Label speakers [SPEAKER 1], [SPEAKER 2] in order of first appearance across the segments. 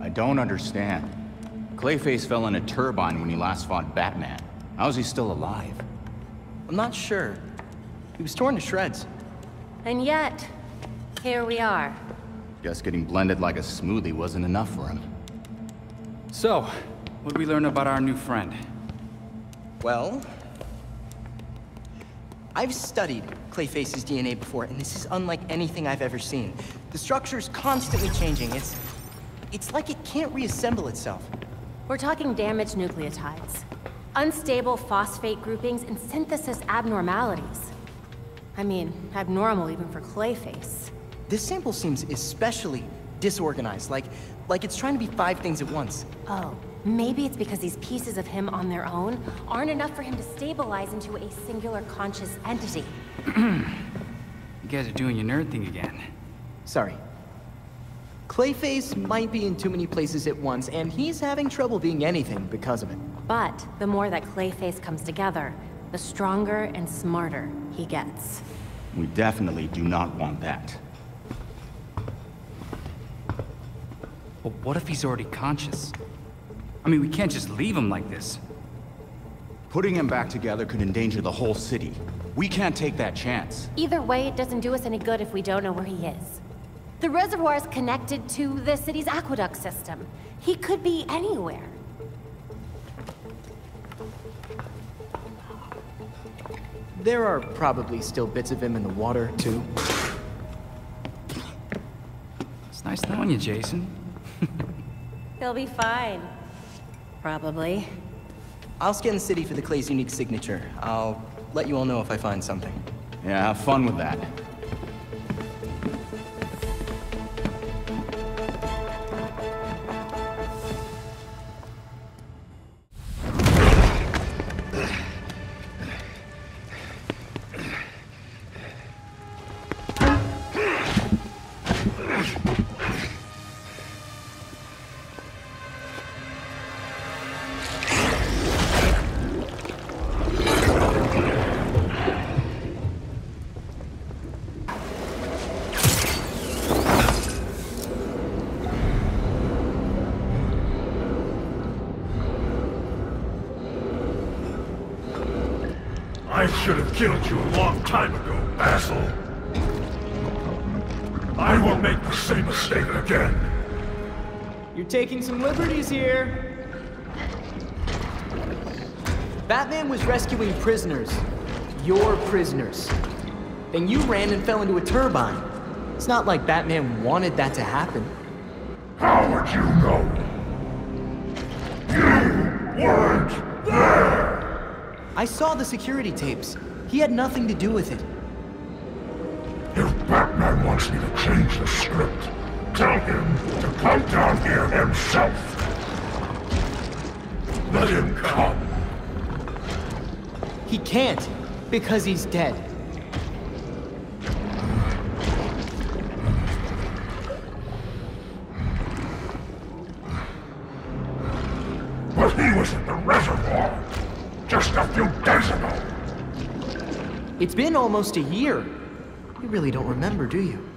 [SPEAKER 1] I don't understand. Clayface fell in a turbine when he last fought Batman. How's he still alive?
[SPEAKER 2] I'm not sure. He was torn to shreds.
[SPEAKER 3] And yet, here we are.
[SPEAKER 1] Guess getting blended like a smoothie wasn't enough for him.
[SPEAKER 4] So, what did we learn about our new friend?
[SPEAKER 2] Well... I've studied Clayface's DNA before, and this is unlike anything I've ever seen. The structure's constantly changing. It's... It's like it can't reassemble itself.
[SPEAKER 3] We're talking damaged nucleotides. Unstable phosphate groupings and synthesis abnormalities. I mean, abnormal even for Clayface.
[SPEAKER 2] This sample seems especially disorganized, like, like it's trying to be five things at once.
[SPEAKER 3] Oh, maybe it's because these pieces of him on their own aren't enough for him to stabilize into a singular conscious entity.
[SPEAKER 4] You guys are doing your nerd thing again.
[SPEAKER 2] Sorry. Clayface might be in too many places at once, and he's having trouble being anything because of it.
[SPEAKER 3] But the more that Clayface comes together, the stronger and smarter he gets.
[SPEAKER 1] We definitely do not want that.
[SPEAKER 4] But what if he's already conscious? I mean, we can't just leave him like this.
[SPEAKER 1] Putting him back together could endanger the whole city. We can't take that chance.
[SPEAKER 3] Either way, it doesn't do us any good if we don't know where he is. The reservoir is connected to the city's aqueduct system. He could be anywhere.
[SPEAKER 2] There are probably still bits of him in the water, too.
[SPEAKER 4] It's nice knowing you, Jason.
[SPEAKER 3] He'll be fine. Probably.
[SPEAKER 2] I'll scan the city for the Clay's unique signature. I'll let you all know if I find something.
[SPEAKER 1] Yeah, have fun with that.
[SPEAKER 5] Killed you a long time ago, Basil. I won't make the same mistake again.
[SPEAKER 2] You're taking some liberties here. Batman was rescuing prisoners. Your prisoners. Then you ran and fell into a turbine. It's not like Batman wanted that to happen.
[SPEAKER 5] How would you know? You weren't there!
[SPEAKER 2] I saw the security tapes. He had nothing to do with it.
[SPEAKER 5] If Batman wants me to change the script, tell him to come down here himself. Let him come.
[SPEAKER 2] He can't, because he's dead. Been almost a year. You really don't remember, do you?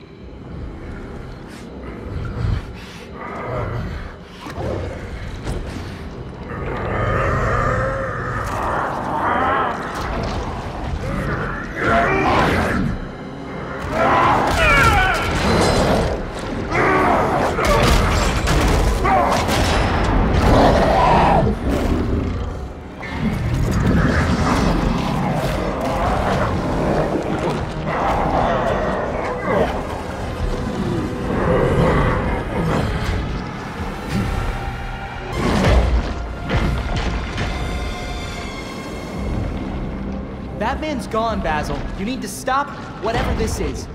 [SPEAKER 2] Batman's gone, Basil. You need to stop whatever this is.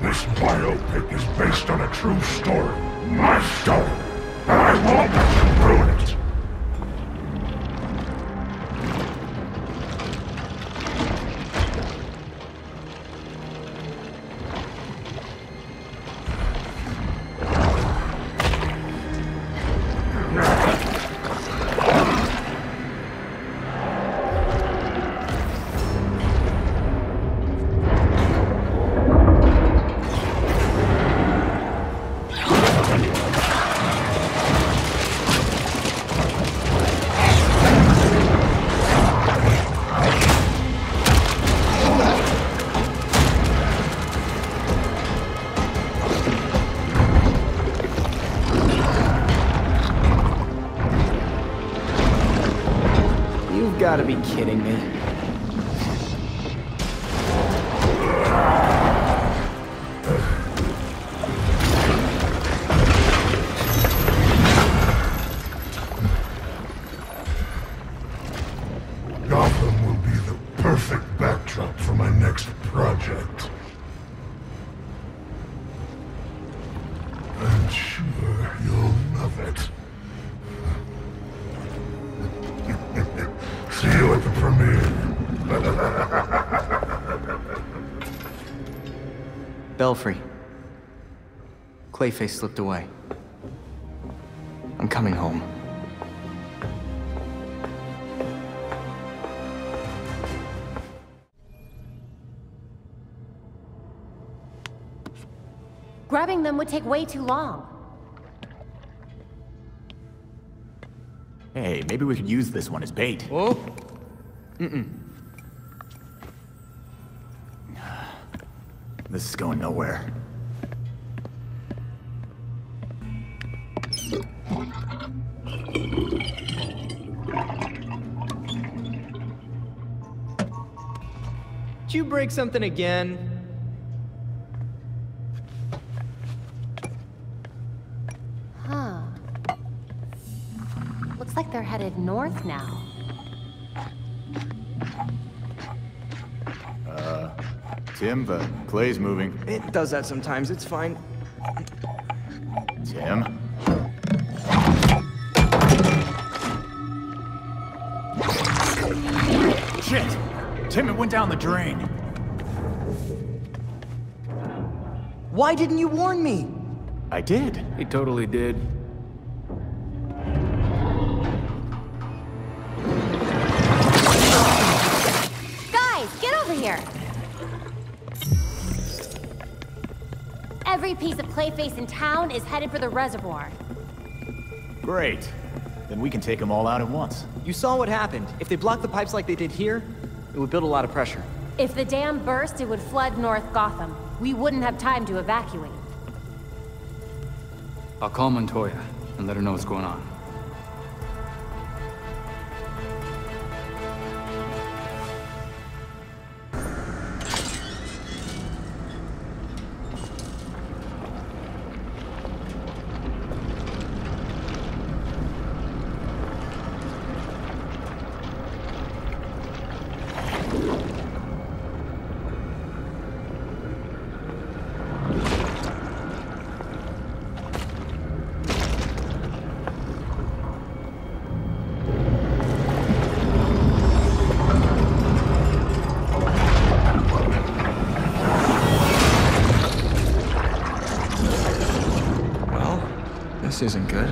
[SPEAKER 5] This biopic is based on a true story. My story. And I won't Gotham will be the perfect backdrop for my next project. I'm sure you'll love it.
[SPEAKER 2] Belfry. Clayface slipped away. I'm coming home.
[SPEAKER 3] Grabbing them would take way too long.
[SPEAKER 1] Hey, maybe we could use this one as bait.
[SPEAKER 2] Oh?
[SPEAKER 1] This is going nowhere.
[SPEAKER 2] Did you break something again?
[SPEAKER 3] Huh. Looks like they're headed north now.
[SPEAKER 1] Tim, the clay's moving.
[SPEAKER 2] It does that sometimes, it's fine.
[SPEAKER 1] Tim? Shit! Tim, it went down the drain.
[SPEAKER 2] Why didn't you warn me?
[SPEAKER 1] I did.
[SPEAKER 4] He totally did.
[SPEAKER 3] Guys, get over here! Every piece of Clayface in town is headed for the reservoir.
[SPEAKER 1] Great. Then we can take them all out at once.
[SPEAKER 2] You saw what happened. If they blocked the pipes like they did here, it would build a lot of pressure.
[SPEAKER 3] If the dam burst, it would flood North Gotham. We wouldn't have time to evacuate.
[SPEAKER 4] I'll call Montoya and let her know what's going on.
[SPEAKER 2] This isn't good.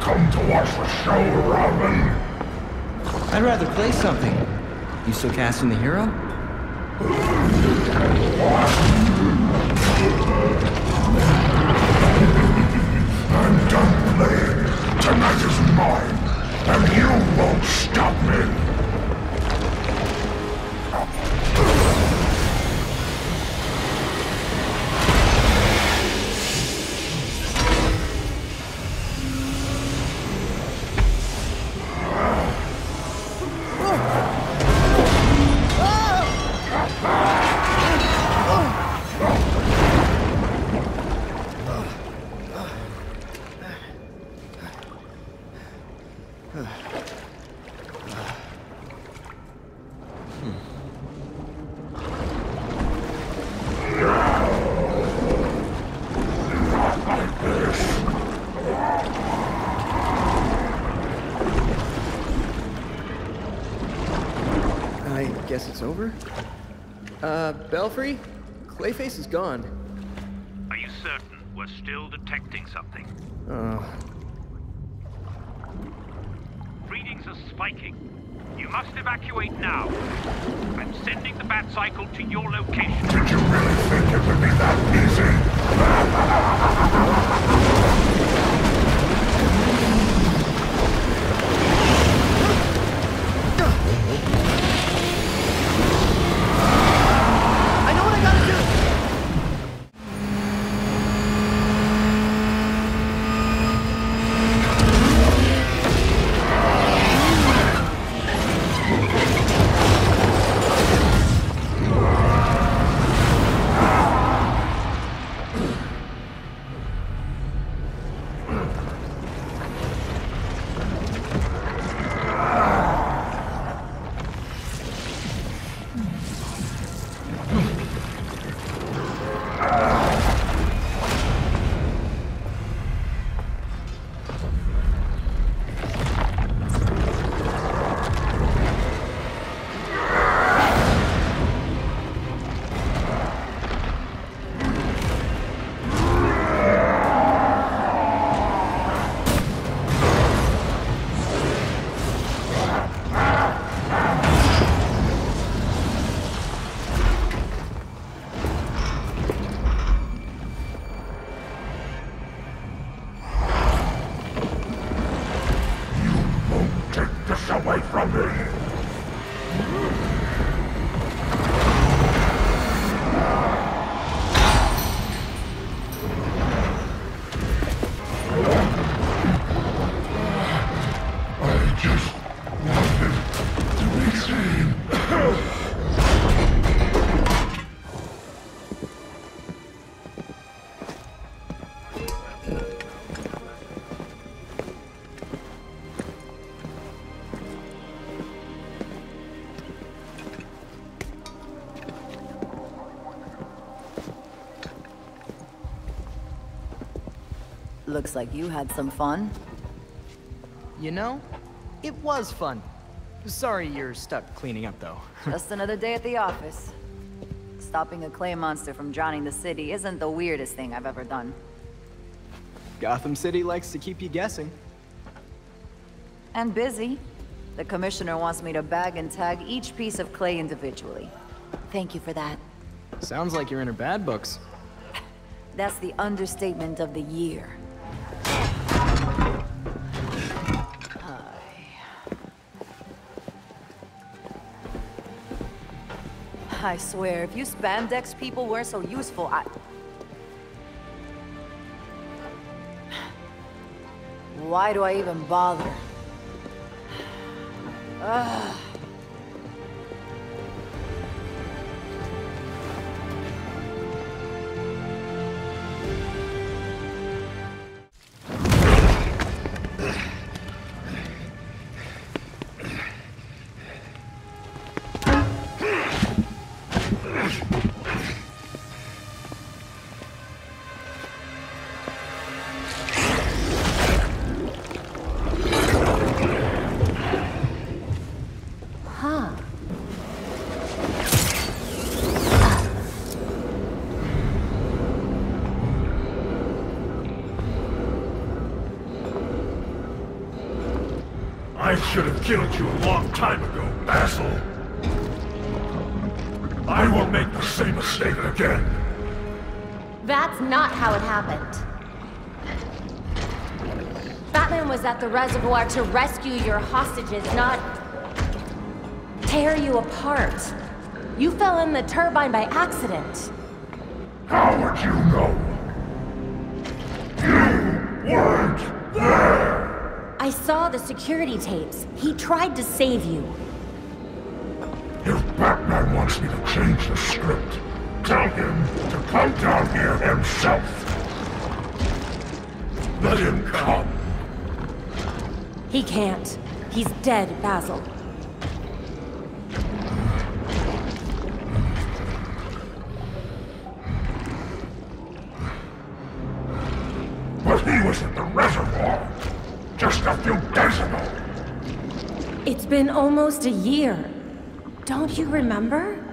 [SPEAKER 5] Come to watch the show, Robin.
[SPEAKER 2] I'd rather play something. You still casting the hero?
[SPEAKER 5] I'm done playing. Tonight is mine, and you won't stop me.
[SPEAKER 2] Clayface is gone.
[SPEAKER 6] Are you certain we're still detecting something?
[SPEAKER 2] Uh,
[SPEAKER 6] Readings are spiking. You must evacuate now. I'm sending the bat cycle to your location.
[SPEAKER 5] Did you really think it would be that easy?
[SPEAKER 7] Looks like you had some fun.
[SPEAKER 2] You know, it was fun. Sorry you're stuck cleaning up, though.
[SPEAKER 7] Just another day at the office. Stopping a clay monster from drowning the city isn't the weirdest thing I've ever done.
[SPEAKER 2] Gotham City likes to keep you guessing.
[SPEAKER 7] And busy. The commissioner wants me to bag and tag each piece of clay individually. Thank you for that.
[SPEAKER 2] Sounds like you're in her bad books.
[SPEAKER 7] That's the understatement of the year. I... Swear, if you spandex people weren't so useful, I... Why do I even bother? Ugh.
[SPEAKER 5] Killed you a long time ago, Basil. I won't make the same mistake again.
[SPEAKER 3] That's not how it happened. Batman was at the reservoir to rescue your hostages, not tear you apart. You fell in the turbine by accident. The security tapes. He tried to save you.
[SPEAKER 5] If Batman wants me to change the script, tell him to come down here himself. Let him come.
[SPEAKER 3] He can't. He's dead, Basil.
[SPEAKER 5] But he was at the reservoir
[SPEAKER 3] It's been almost a year. Don't you remember?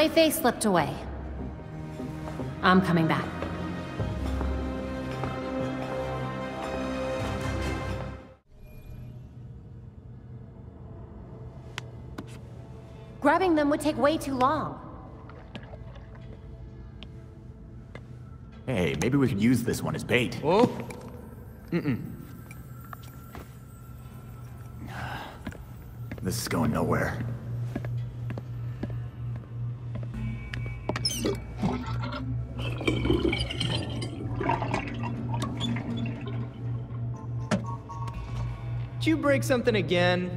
[SPEAKER 3] Clayface slipped away. I'm coming back. Grabbing them would take way too long.
[SPEAKER 1] Hey, maybe we could use this one as bait.
[SPEAKER 2] Oh, Mm-mm.
[SPEAKER 1] This is going nowhere.
[SPEAKER 2] Did you break something again?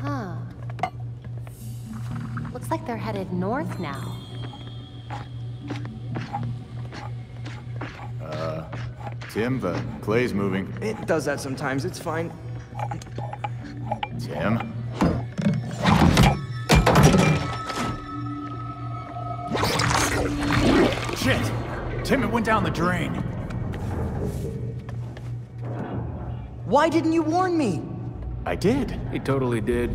[SPEAKER 3] Huh. Looks like they're headed north now.
[SPEAKER 1] Uh, Tim, the clay's moving.
[SPEAKER 2] It does that sometimes, it's fine.
[SPEAKER 1] Tim? Tim, it went down the drain.
[SPEAKER 2] Why didn't you warn me?
[SPEAKER 1] I did.
[SPEAKER 4] He totally did.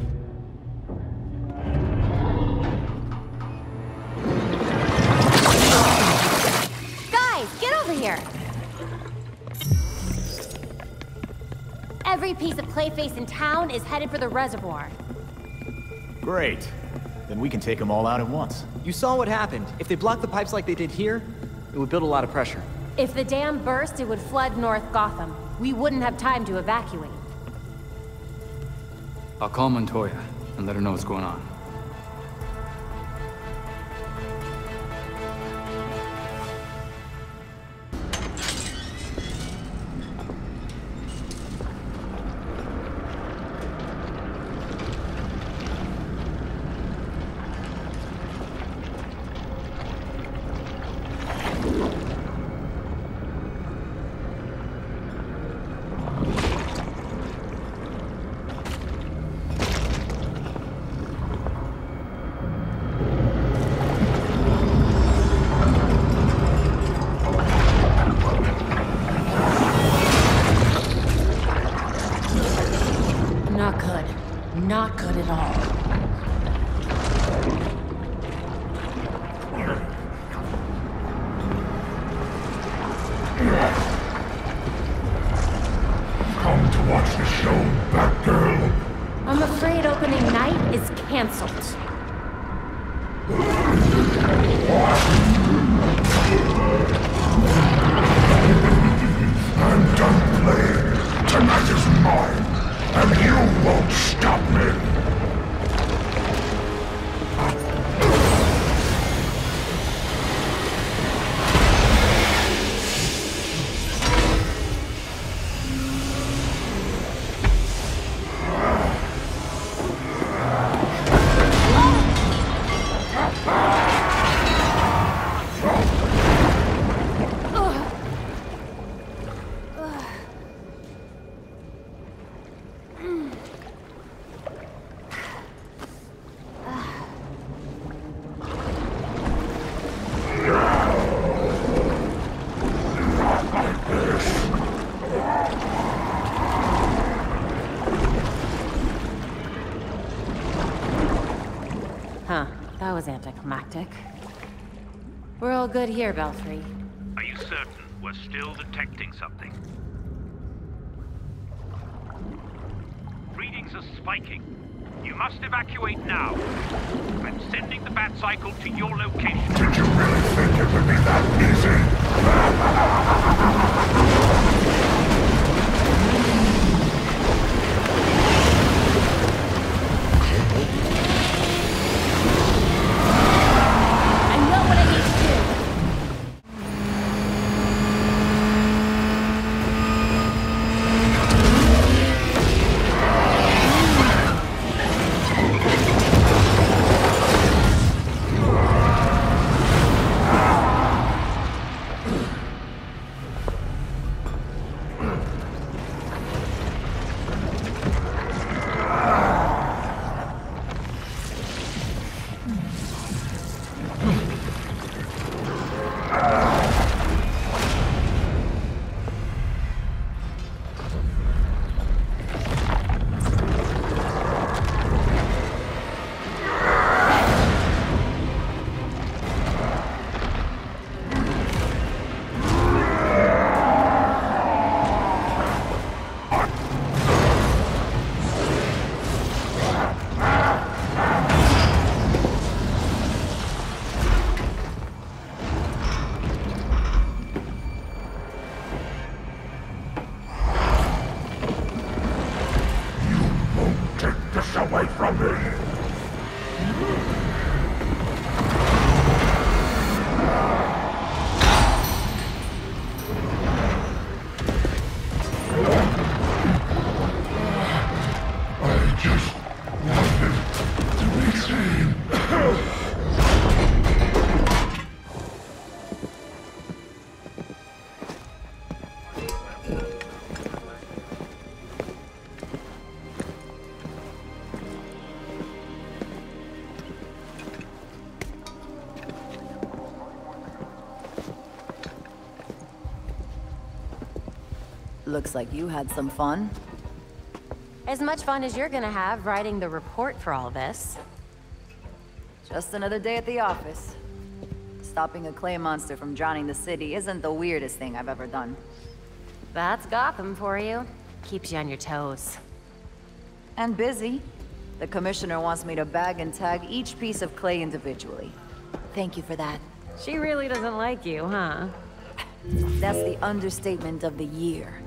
[SPEAKER 3] Guys, get over here! Every piece of Clayface in town is headed for the reservoir.
[SPEAKER 1] Great. Then we can take them all out at once.
[SPEAKER 2] You saw what happened. If they block the pipes like they did here, it would build a lot of pressure.
[SPEAKER 3] If the dam burst, it would flood North Gotham. We wouldn't have time to evacuate.
[SPEAKER 4] I'll call Montoya and let her know what's going on.
[SPEAKER 3] Was. We're all good here, Belfry.
[SPEAKER 6] Are you certain we're still detecting something? Readings are spiking. You must evacuate now. I'm sending the bat cycle to your location.
[SPEAKER 5] Did you really think it would be that easy?
[SPEAKER 7] Looks like you had some fun.
[SPEAKER 3] As much fun as you're gonna have writing the report for all this.
[SPEAKER 7] Just another day at the office. Stopping a clay monster from drowning the city isn't the weirdest thing I've ever done.
[SPEAKER 3] That's Gotham for you. Keeps you on your toes.
[SPEAKER 7] And busy. The Commissioner wants me to bag and tag each piece of clay individually. Thank you for that.
[SPEAKER 3] She really doesn't like you, huh?
[SPEAKER 7] That's the understatement of the year.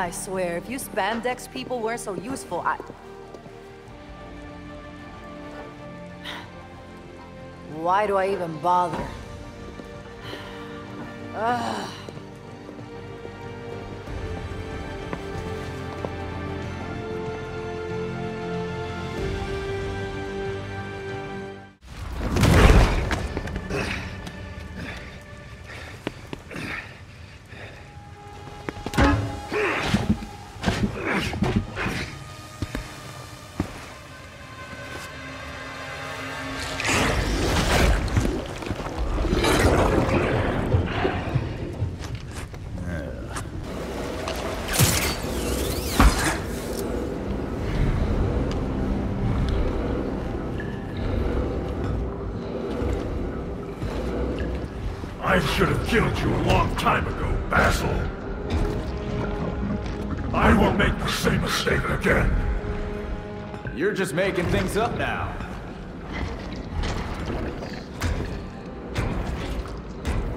[SPEAKER 7] I swear, if you spandex people weren't so useful, I... Why do I even bother? Ugh.
[SPEAKER 5] I should have killed you a long time ago, Basil. I won't make the same mistake again.
[SPEAKER 1] You're just making things up now.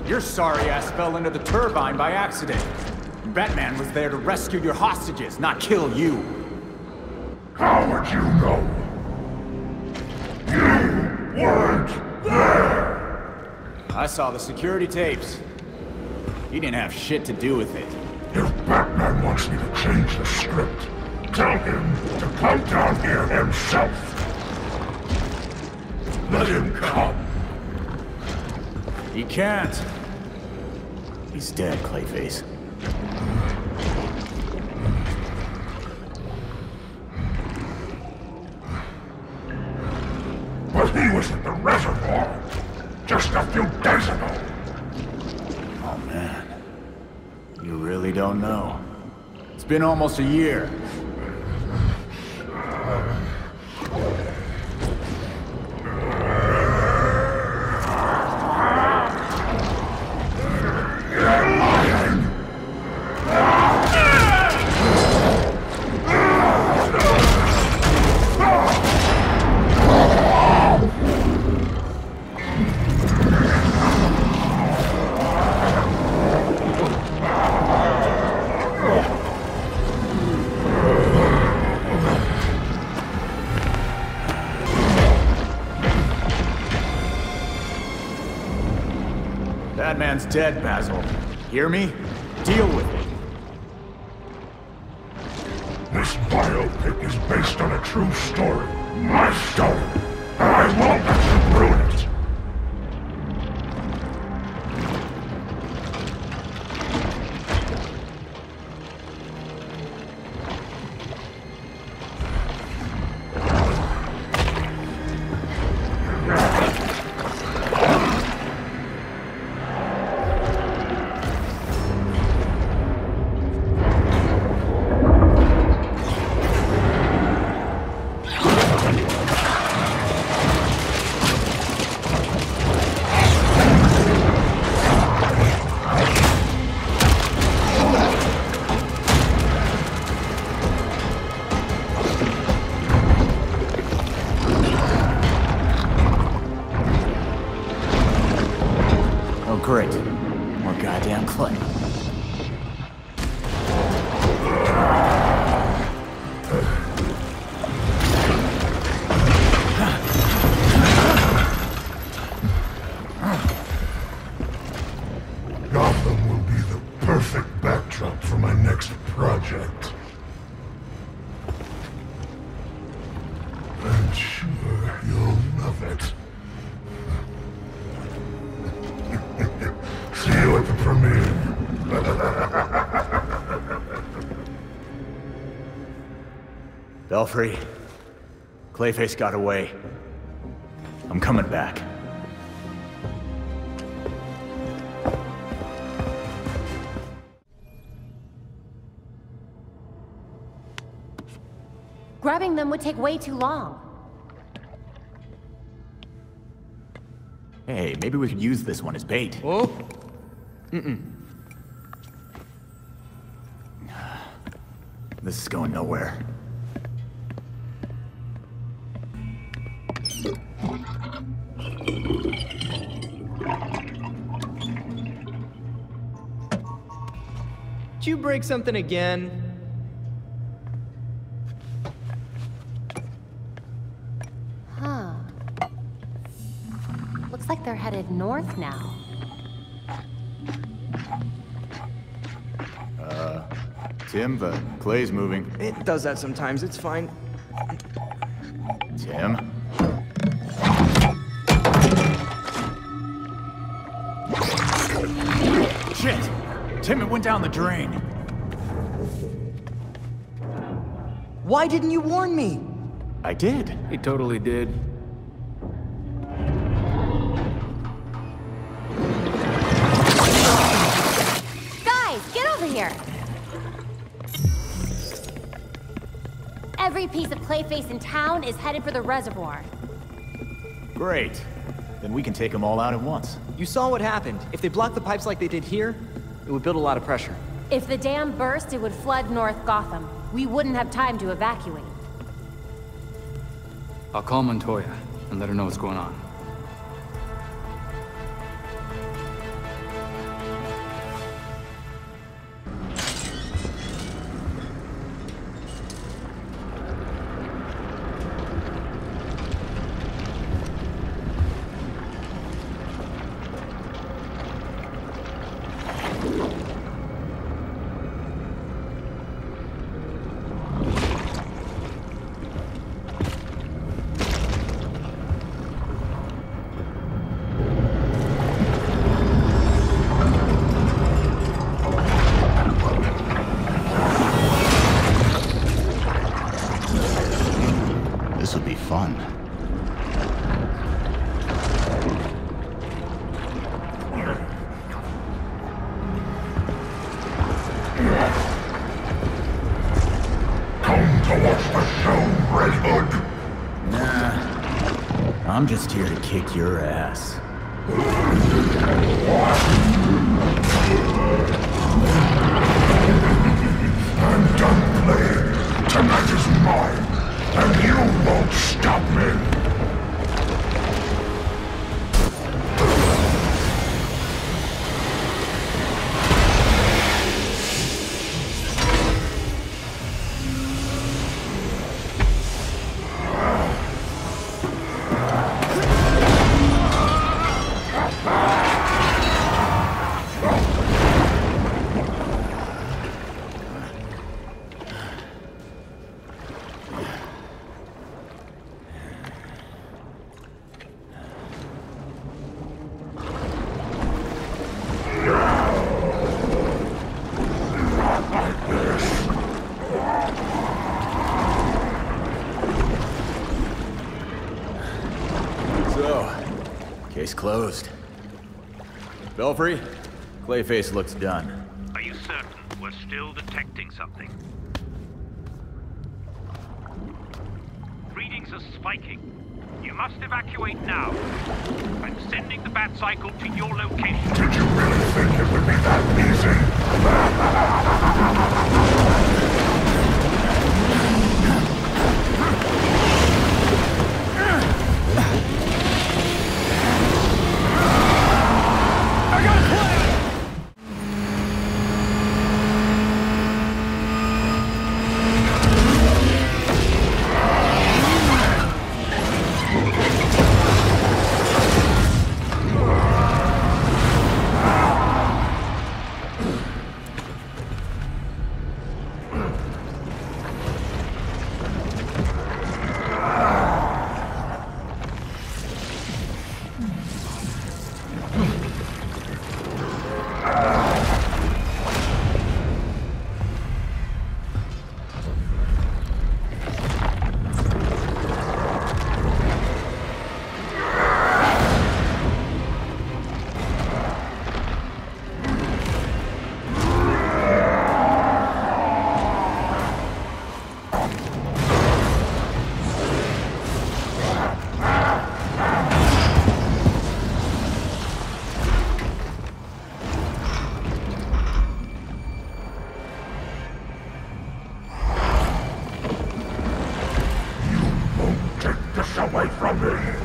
[SPEAKER 1] Your sorry ass fell into the turbine by accident. Batman was there to rescue your hostages, not kill you.
[SPEAKER 5] How would you know?
[SPEAKER 1] I saw the security tapes. You didn't have shit to do with it.
[SPEAKER 5] If Batman wants me to change the script, tell him to come down here himself. Let him come.
[SPEAKER 1] He can't. He's dead, Clayface. It's been almost a year. Batman's dead, Basil. Hear me? Deal with it.
[SPEAKER 5] This biopic is based on a true story.
[SPEAKER 1] Belfry, Clayface got away. I'm coming back.
[SPEAKER 3] Grabbing them would take way too long.
[SPEAKER 1] Hey, maybe we could use this one as bait.
[SPEAKER 2] Oh, Mm-mm.
[SPEAKER 1] This is going nowhere.
[SPEAKER 2] Break something again?
[SPEAKER 3] Huh. Looks like they're headed north now.
[SPEAKER 1] Uh, Tim, the clay's moving.
[SPEAKER 2] It does that sometimes, it's fine.
[SPEAKER 1] Tim? Shit! Tim, it went down the drain.
[SPEAKER 2] Why didn't you warn me?
[SPEAKER 1] I did.
[SPEAKER 4] He totally did.
[SPEAKER 3] Guys, get over here! Every piece of Clayface in town is headed for the reservoir.
[SPEAKER 1] Great. Then we can take them all out at once.
[SPEAKER 2] You saw what happened. If they blocked the pipes like they did here, it would build a lot of pressure.
[SPEAKER 3] If the dam burst, it would flood North Gotham. We wouldn't have time to evacuate.
[SPEAKER 4] I'll call Montoya and let her know what's going on.
[SPEAKER 1] This will be fun.
[SPEAKER 5] Come to watch the show, Red Hood.
[SPEAKER 1] Nah. I'm just here to kick your ass. Closed. Belfry, Clayface looks done.
[SPEAKER 6] Are you certain we're still detecting something? Readings are spiking. You must evacuate now. I'm sending the bat cycle to your location.
[SPEAKER 5] Did you really think it would be that easy? Away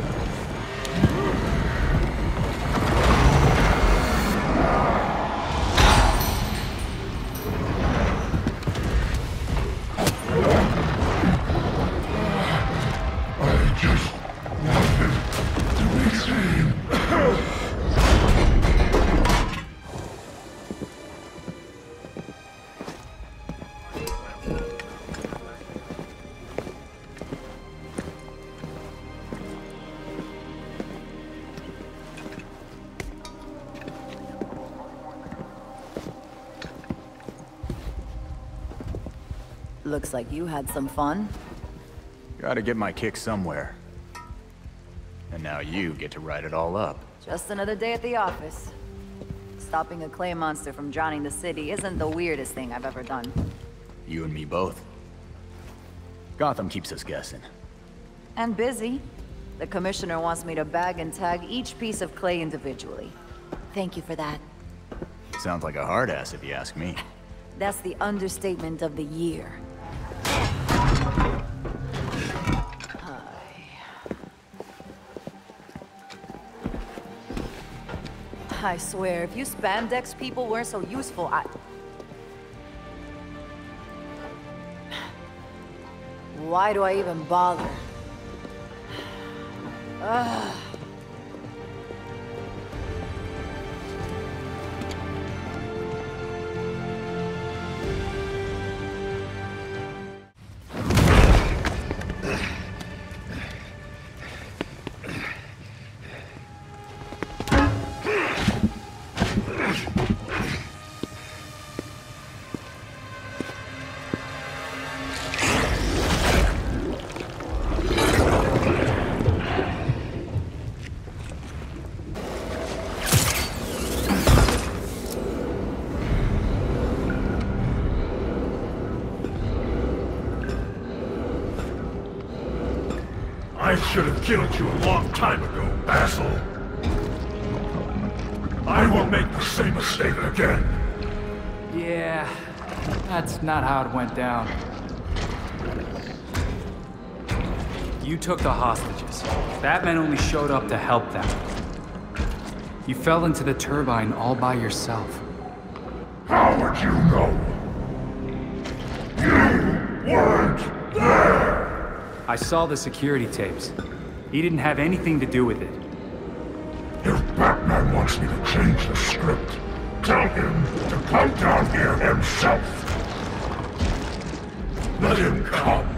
[SPEAKER 7] Looks like you had some fun.
[SPEAKER 1] Gotta get my kick somewhere. And now you get to write it all up.
[SPEAKER 7] Just another day at the office. Stopping a clay monster from drowning the city isn't the weirdest thing I've ever done.
[SPEAKER 1] You and me both. Gotham keeps us guessing.
[SPEAKER 7] And busy. The commissioner wants me to bag and tag each piece of clay individually. Thank you for that.
[SPEAKER 1] Sounds like a hard ass if you ask me.
[SPEAKER 7] That's the understatement of the year. I swear, if you spandex people weren't so useful, I... Why do I even bother? Ugh.
[SPEAKER 5] Killed you a long time ago, Basil. I won't make the same mistake again.
[SPEAKER 4] Yeah, that's not how it went down. You took the hostages. Batman only showed up to help them. You fell into the turbine all by yourself.
[SPEAKER 5] How would you know? You weren't there!
[SPEAKER 4] I saw the security tapes. He didn't have anything to do with it.
[SPEAKER 5] If Batman wants me to change the script, tell him to come down here himself. Let him come.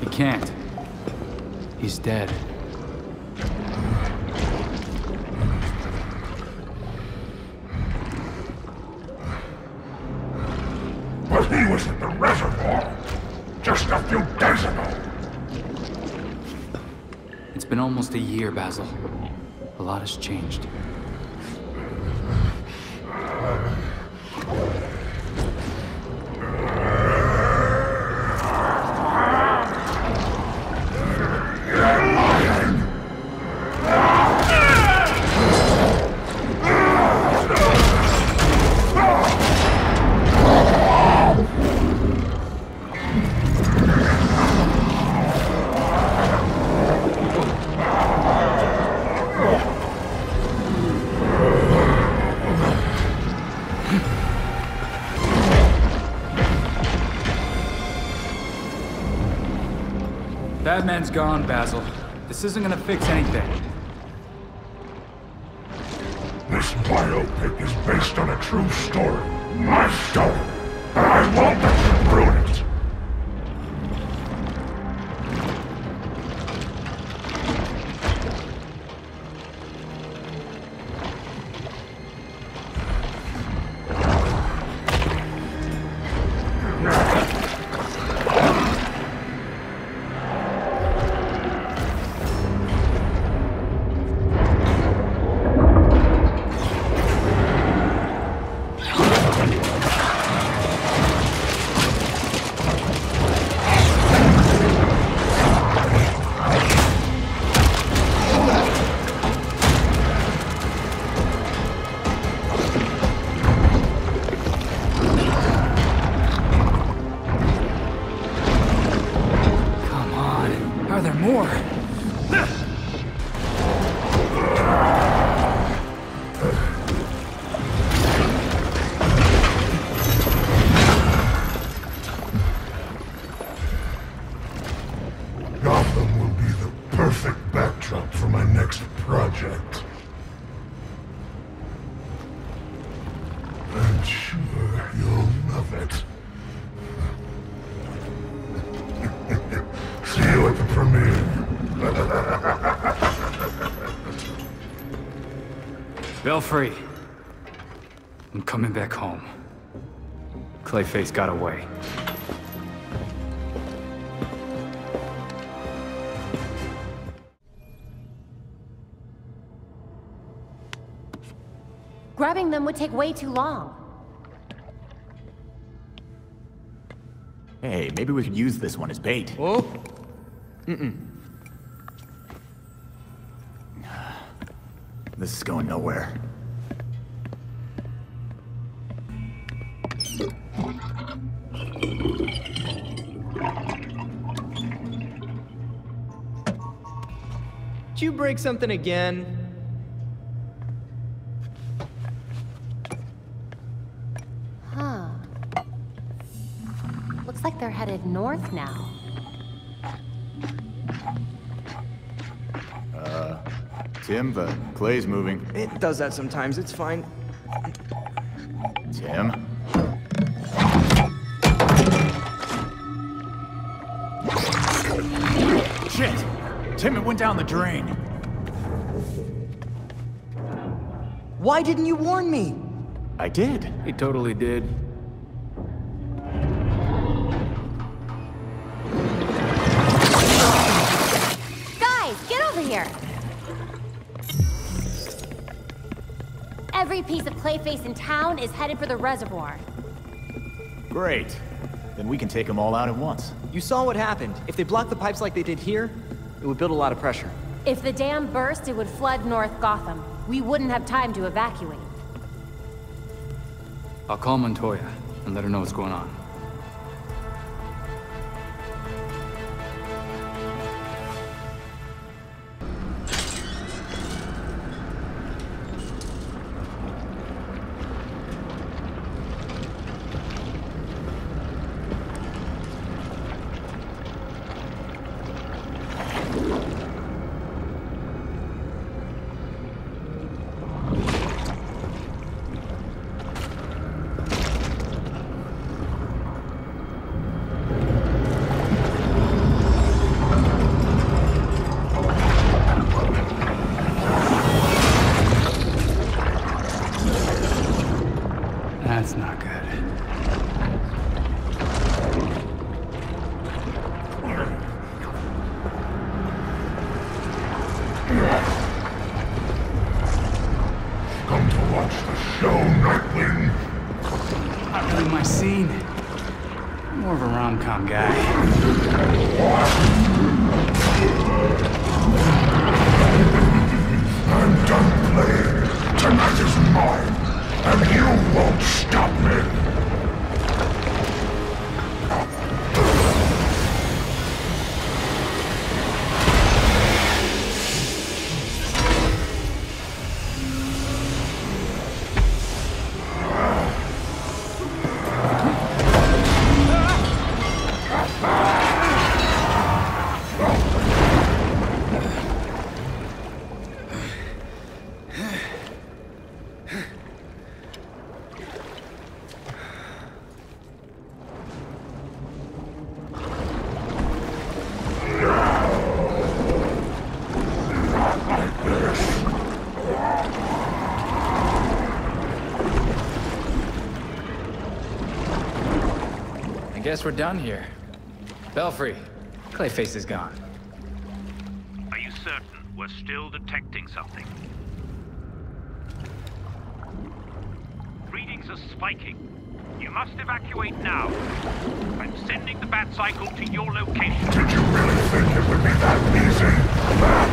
[SPEAKER 4] He can't. He's dead. Year, Basil. A lot has changed. Batman's gone, Basil. This isn't gonna fix anything. Belfry. I'm coming back home. Clayface got away.
[SPEAKER 3] Grabbing them would take way too long.
[SPEAKER 1] Hey, maybe we could use this one as bait.
[SPEAKER 2] Oh,
[SPEAKER 1] This is going nowhere.
[SPEAKER 2] did you break something again?
[SPEAKER 3] Huh. Looks like they're headed north now.
[SPEAKER 1] Tim, the clay's moving.
[SPEAKER 2] It does that sometimes, it's fine.
[SPEAKER 1] Tim? Shit! Tim, it went down the drain.
[SPEAKER 2] Why didn't you warn me?
[SPEAKER 1] I did.
[SPEAKER 4] He totally did.
[SPEAKER 3] Piece of Clayface in town is headed for the reservoir.
[SPEAKER 1] Great. Then we can take them all out at once.
[SPEAKER 2] You saw what happened. If they blocked the pipes like they did here, it would build a lot of pressure.
[SPEAKER 3] If the dam burst, it would flood North Gotham. We wouldn't have time to evacuate.
[SPEAKER 4] I'll call Montoya and let her know what's going on. Guess we're done here. Belfry, Clayface is gone.
[SPEAKER 6] Are you certain we're still detecting something? Readings are spiking. You must evacuate now. I'm sending the bat cycle to your location.
[SPEAKER 5] Did you really think it would be that easy?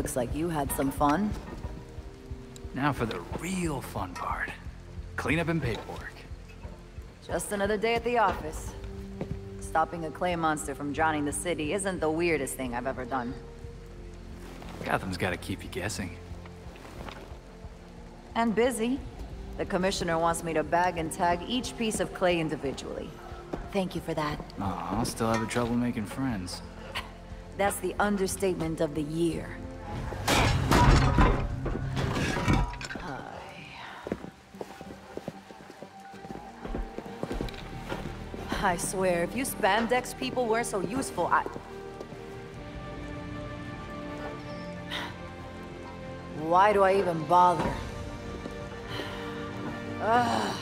[SPEAKER 7] Looks like you had some fun.
[SPEAKER 4] Now for the real fun part. Cleanup and paperwork.
[SPEAKER 7] Just another day at the office. Stopping a clay monster from drowning the city isn't the weirdest thing I've ever done.
[SPEAKER 4] Gotham's gotta keep you guessing.
[SPEAKER 7] And busy. The commissioner wants me to bag and tag each piece of clay individually. Thank you for that.
[SPEAKER 4] Oh, I'll still have trouble making friends.
[SPEAKER 7] That's the understatement of the year. I swear, if you spandex people weren't so useful, I... Why do I even bother? Ugh.